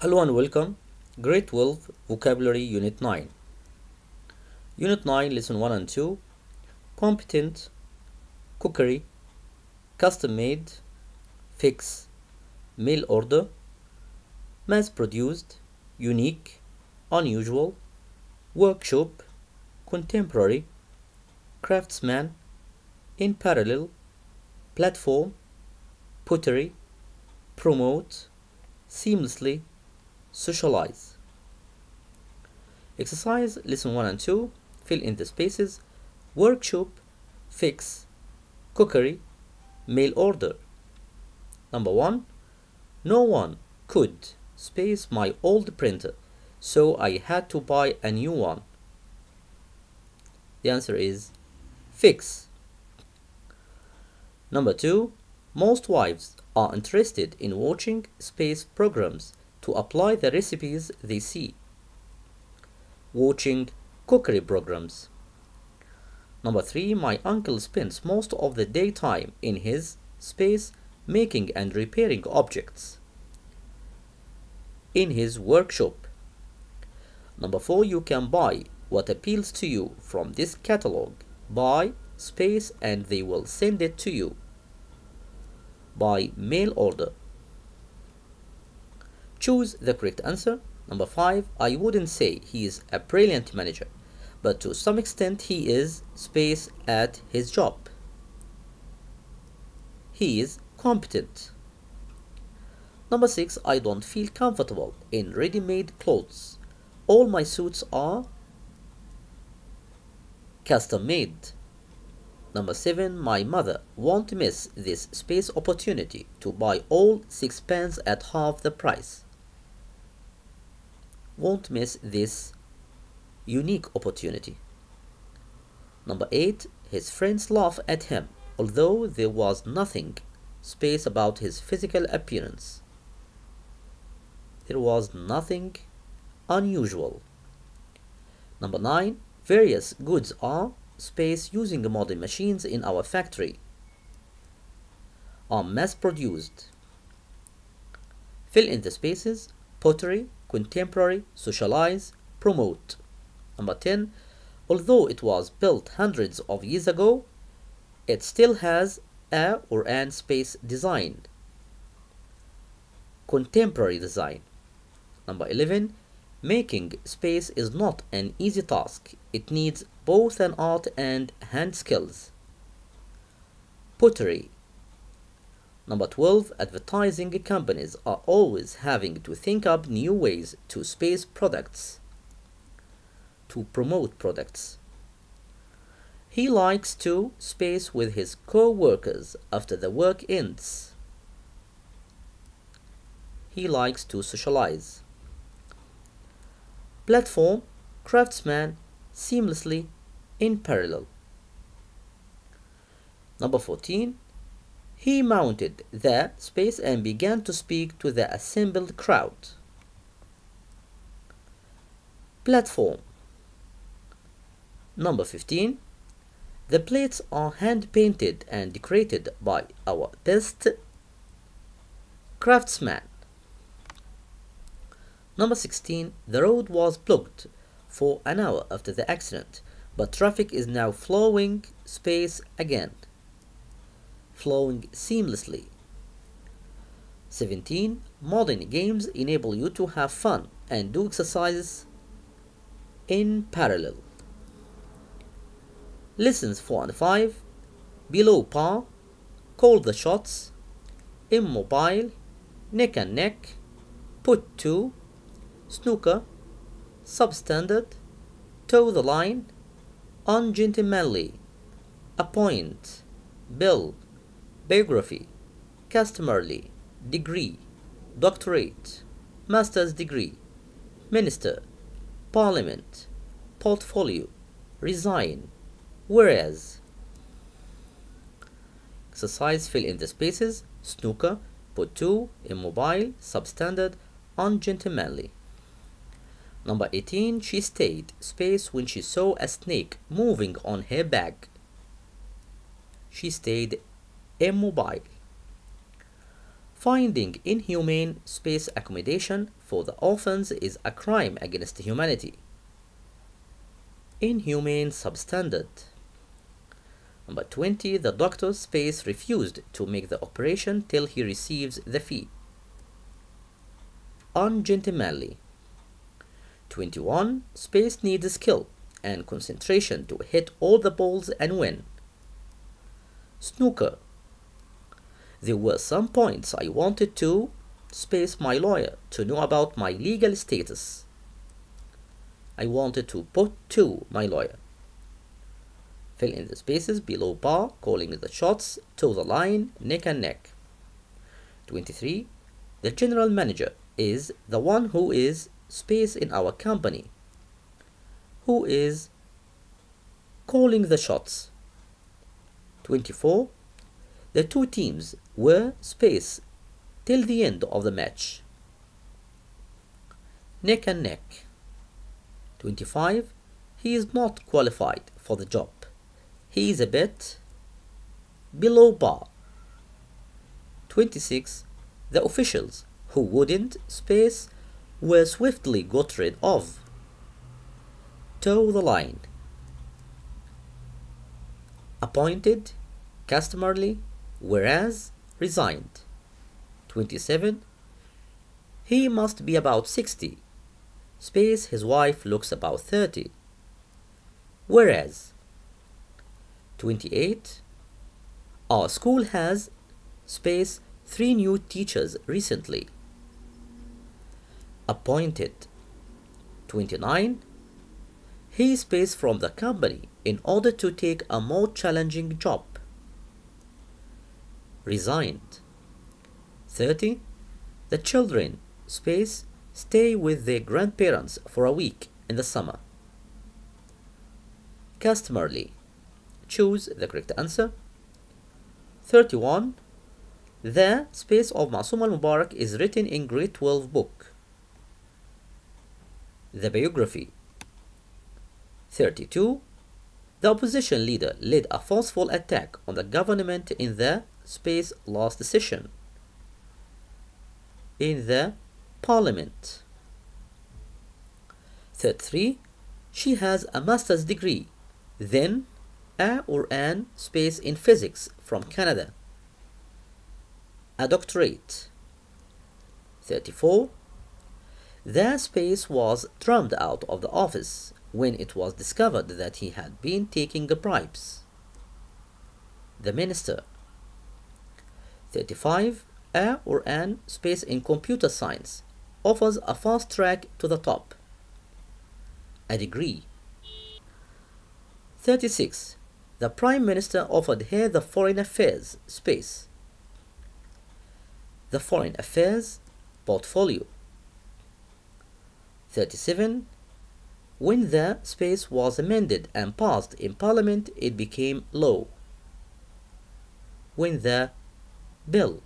Hello and welcome. Grade 12 Vocabulary Unit 9. Unit 9, Lesson 1 and 2. Competent, cookery, custom made, fix, mail order, mass produced, unique, unusual, workshop, contemporary, craftsman, in parallel, platform, pottery, promote, seamlessly, socialize. Exercise lesson 1 and 2 fill in the spaces workshop fix cookery mail order. Number 1 no one could space my old printer so I had to buy a new one. The answer is fix. Number 2 most wives are interested in watching space programs to apply the recipes they see. Watching cookery programs. Number three, my uncle spends most of the daytime in his space making and repairing objects in his workshop. Number four, you can buy what appeals to you from this catalog. Buy space and they will send it to you by mail order. Choose the correct answer. Number five, I wouldn't say he is a brilliant manager, but to some extent he is space at his job. He is competent. Number six, I don't feel comfortable in ready-made clothes. All my suits are custom made. Number seven, my mother won't miss this space opportunity to buy all six pens at half the price won't miss this unique opportunity. Number 8. His friends laugh at him, although there was nothing space about his physical appearance. There was nothing unusual. Number 9. Various goods are space using modern machines in our factory are mass produced. Fill in the spaces pottery, contemporary, socialize, promote. Number 10. Although it was built hundreds of years ago, it still has a or an space design. Contemporary design. Number 11. Making space is not an easy task. It needs both an art and hand skills. Pottery. Number 12, advertising companies are always having to think up new ways to space products, to promote products. He likes to space with his co-workers after the work ends. He likes to socialize. Platform, craftsman, seamlessly, in parallel. Number 14, he mounted the space and began to speak to the assembled crowd. Platform Number 15. The plates are hand painted and decorated by our best craftsman. Number 16. The road was blocked for an hour after the accident, but traffic is now flowing space again flowing seamlessly. 17. Modern games enable you to have fun and do exercises in parallel. Lessons 4 and 5 Below par, Call the shots, Immobile, Neck and neck, Put to, Snooker, Substandard, Toe the line, Ungentlemanly, Appoint, Bill, biography, customarily, degree, doctorate, master's degree, minister, parliament, portfolio, resign, whereas. Exercise fill in the spaces, snooker, put to, immobile, substandard, ungentlemanly. Number 18, she stayed space when she saw a snake moving on her back. She stayed immobile. Finding inhumane space accommodation for the orphans is a crime against humanity. Inhumane substandard. Number 20. The doctor's space refused to make the operation till he receives the fee. Ungentlemanly. 21. Space needs skill and concentration to hit all the balls and win. Snooker. There were some points I wanted to space my lawyer to know about my legal status. I wanted to put to my lawyer. Fill in the spaces below par, calling the shots toe the line, neck and neck. 23. The general manager is the one who is space in our company, who is calling the shots. 24. The two teams were space till the end of the match. Neck and neck. 25. He is not qualified for the job. He is a bit below par. 26. The officials who wouldn't space were swiftly got rid of. Toe the line. Appointed, customarily, whereas resigned. 27. He must be about 60. Space his wife looks about 30. Whereas 28. Our school has space three new teachers recently. Appointed 29. He space from the company in order to take a more challenging job. Resigned 30. The children space stay with their grandparents for a week in the summer. Customarily choose the correct answer. 31. The space of Masum al-Mubarak is written in grade 12 book. The biography. 32. The opposition leader led a forceful attack on the government in the space last session. In the parliament. 33. She has a master's degree. Then a or an space in physics from Canada. A doctorate. 34. The space was drummed out of the office when it was discovered that he had been taking bribes. The minister. 35. A or an space in computer science offers a fast track to the top. A degree. 36. The Prime Minister offered her the Foreign Affairs space. The Foreign Affairs portfolio. 37. When the space was amended and passed in Parliament, it became law. When the bill.